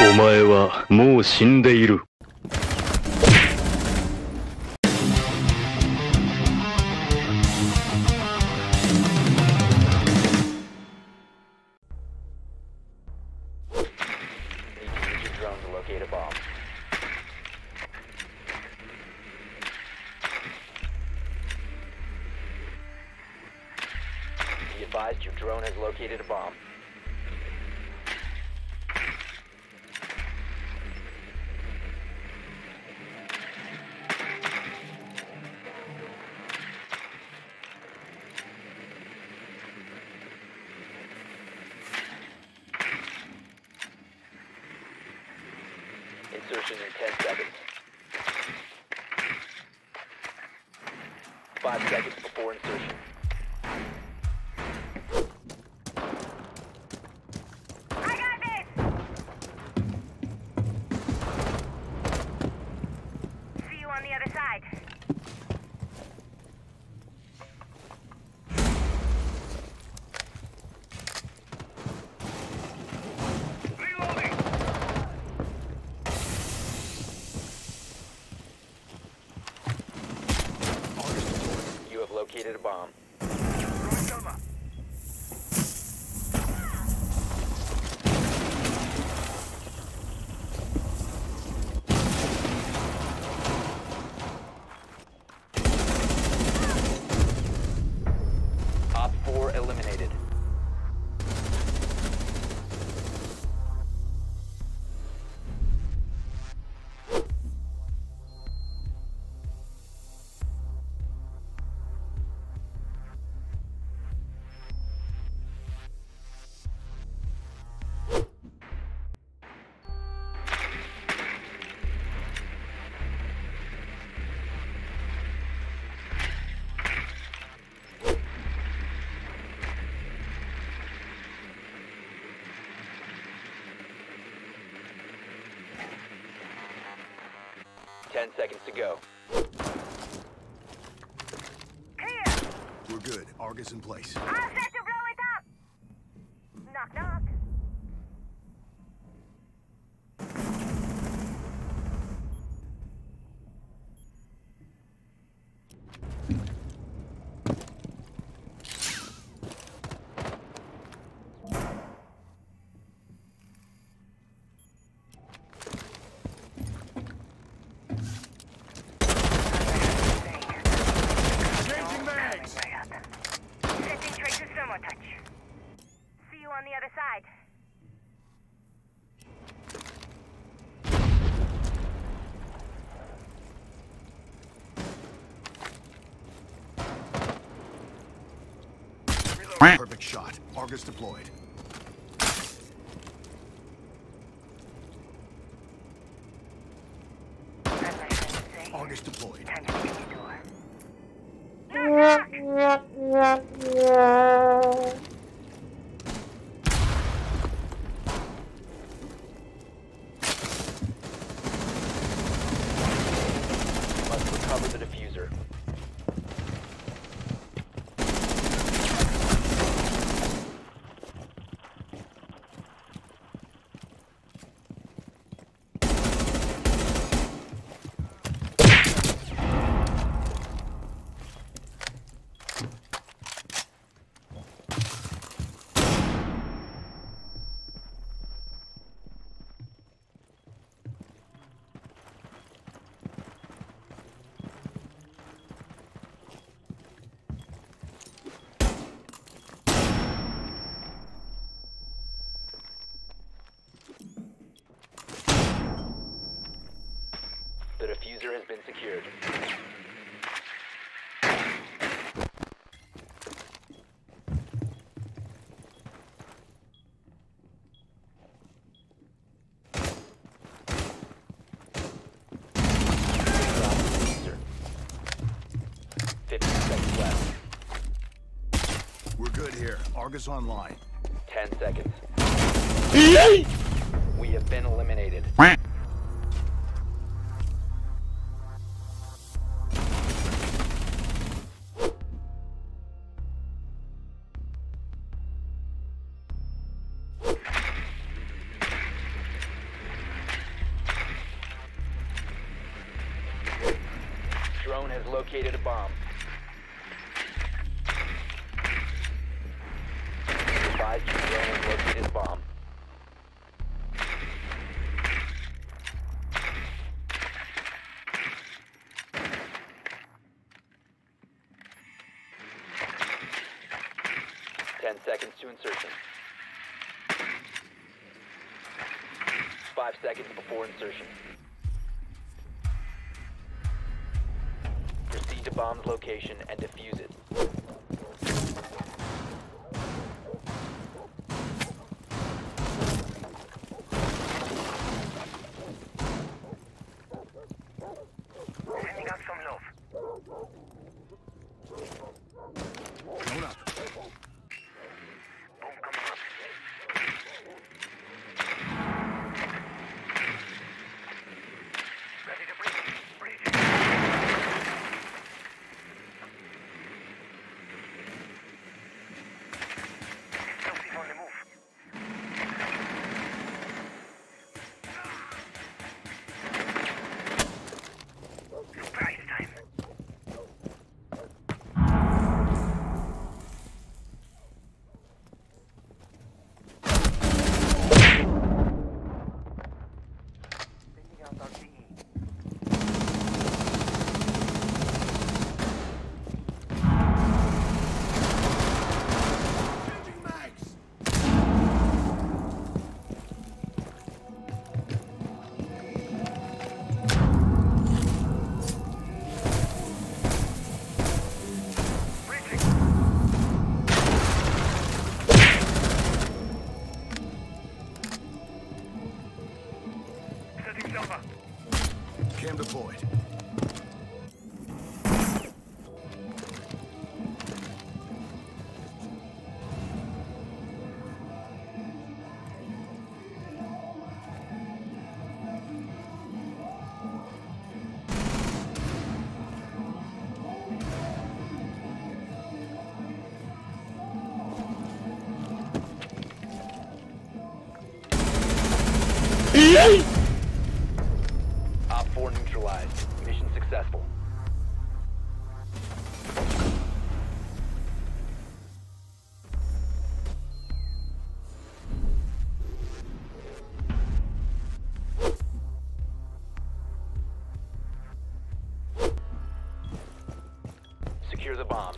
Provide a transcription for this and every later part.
お前はもう死んでいる。Insertion in 10 seconds. Five seconds before insertion. I got this! See you on the other side. Reloading! You have located a bomb. 10 seconds to go. We're good. Argus in place. Shot. Deployed. Argus deployed. The door. Knock, knock! Must recover the defuser. Has been secured. Defuser. Fifty seconds left. We're good here. Argus online. Ten seconds. We have been eliminated. Drone has located a bomb. Advise your drone bomb's location and defuse it. Secure the bombs.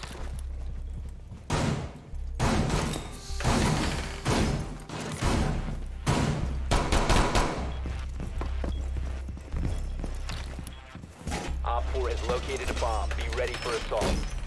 OPFOR has located a bomb. Be ready for assault.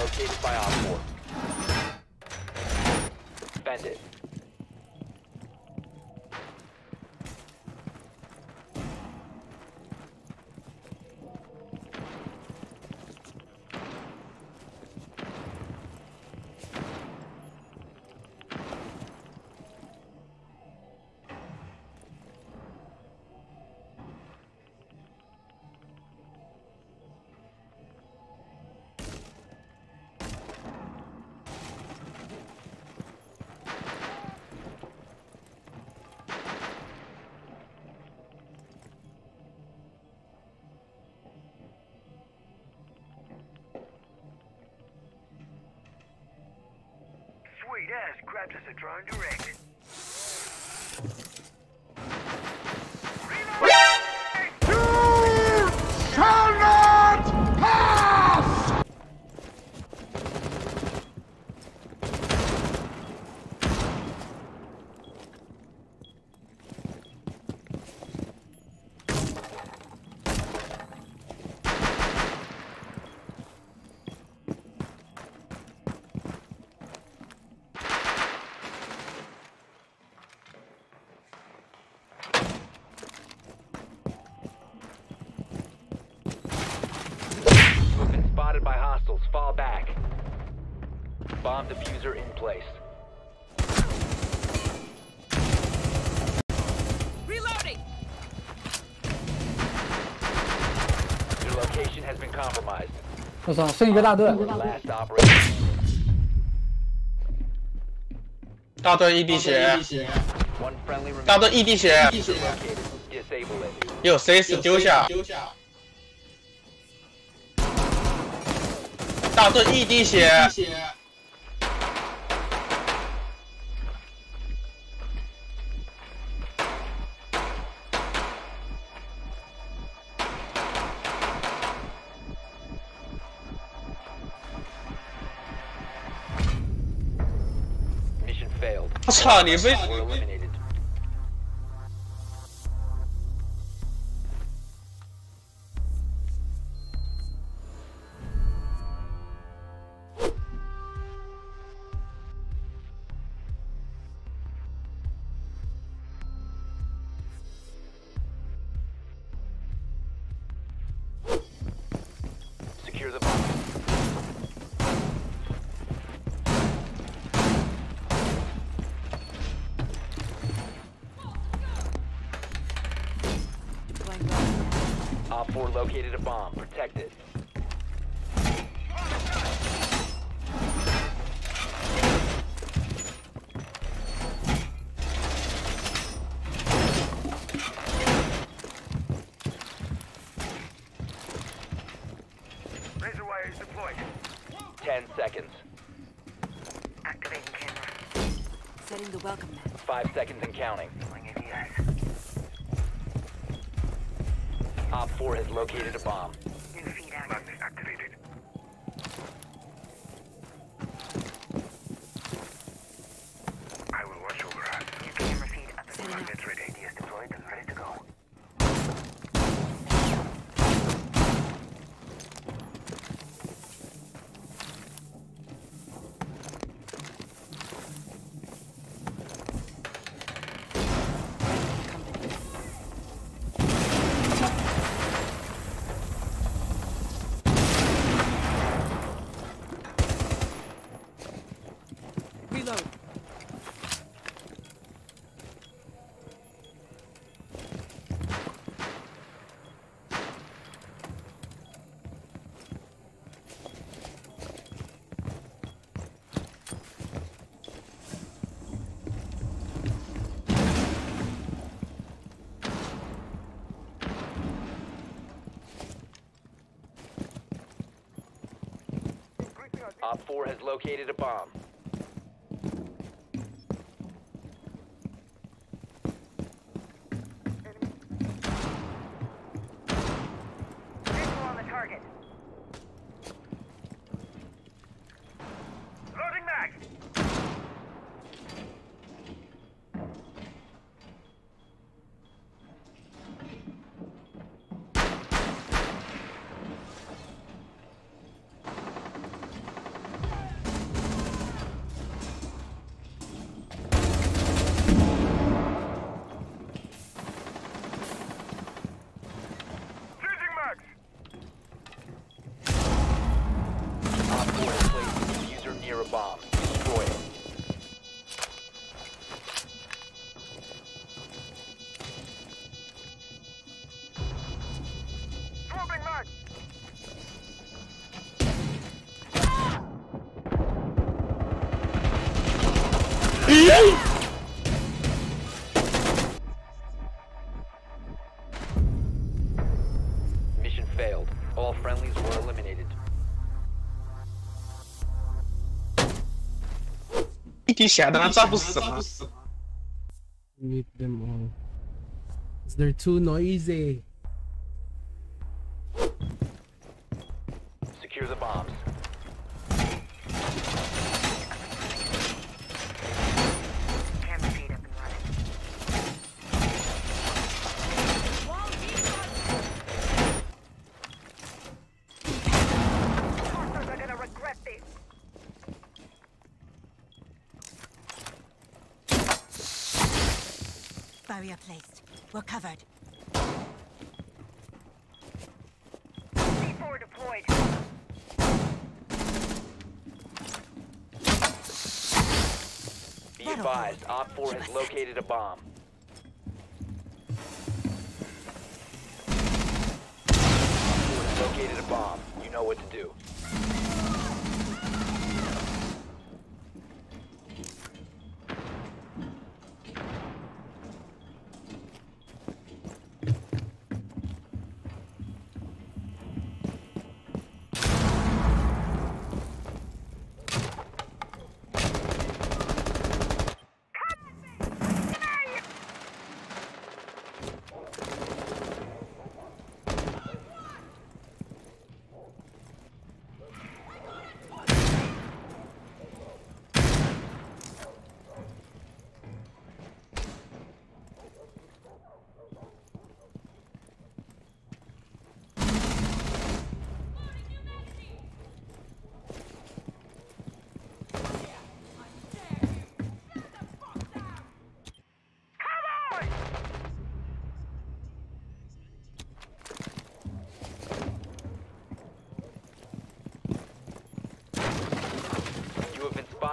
Located by OPFOR. Defend it. Sweet ass grabs us a drone direct. hostiles fall back. Bomb defuser in place. Reloading! Your location has been compromised. 我操，剩一个大盾。大盾一滴血，大盾一滴血，有谁死丢下？丢下大盾一滴血，Mission failed. 我操你被4 located a bomb. Protect it. Razor wire is deployed. 10 seconds. Activating camera. Setting the welcome mat. 5 seconds and counting. Deploying ADS. OPFOR has located a bomb. 4 has located a bomb. All friendlies were eliminated. İki iş ya, ben tapos. Mute them all. They're too noisy. T4. Be advised, OPFOR has located a bomb. OPFOR has located a bomb. You know what to do.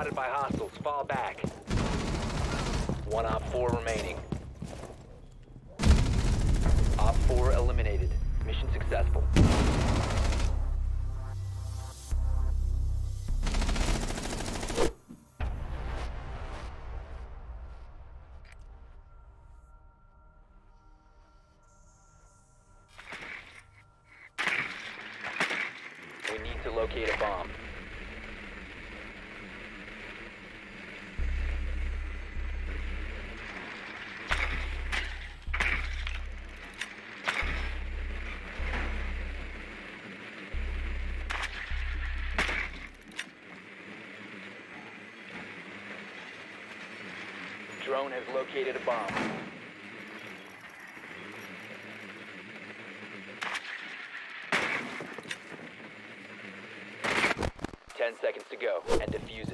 Spotted by hostiles. Fall back. One OPFOR remaining. Op 4 eliminated. Mission successful. Drone has located a bomb. Ten seconds to go and defuse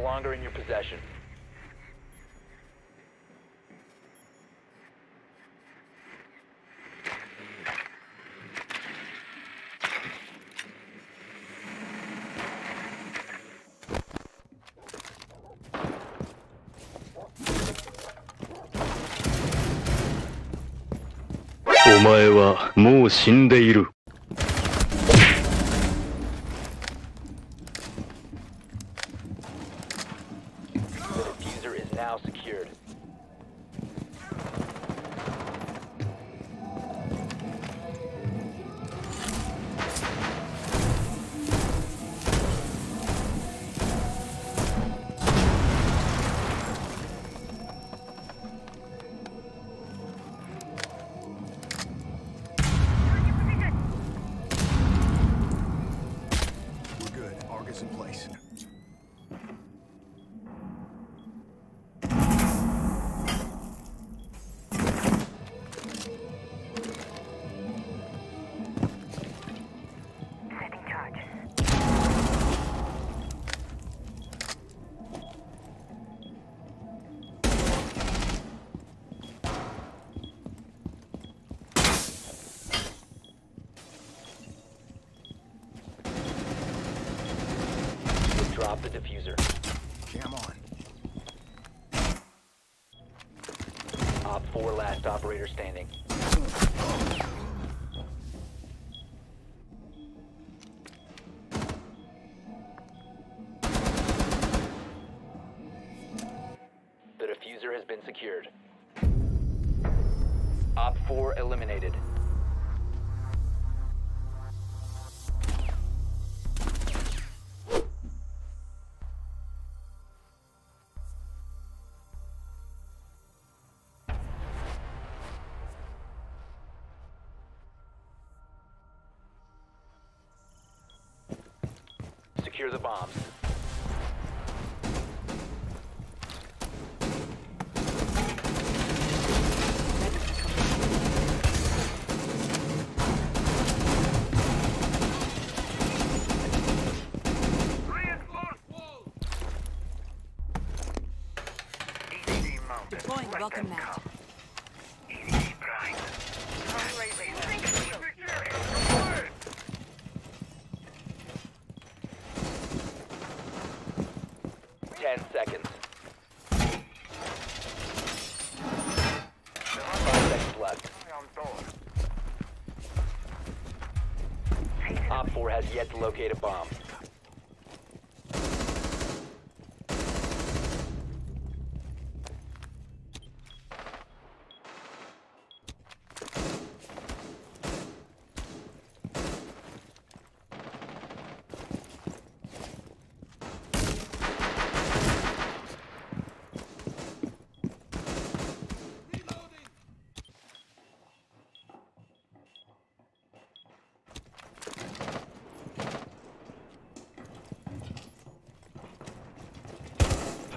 longer in your possession.「お前はもう死んでいる」 Diffuser. Cam on. Op 4 last operator standing. Secure the bombs. Deploying welcome mat. Seconds. OPFOR has yet to locate a bomb.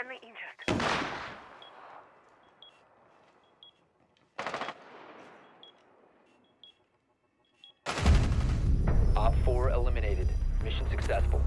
Friendly injured. Op 4 eliminated. Mission successful.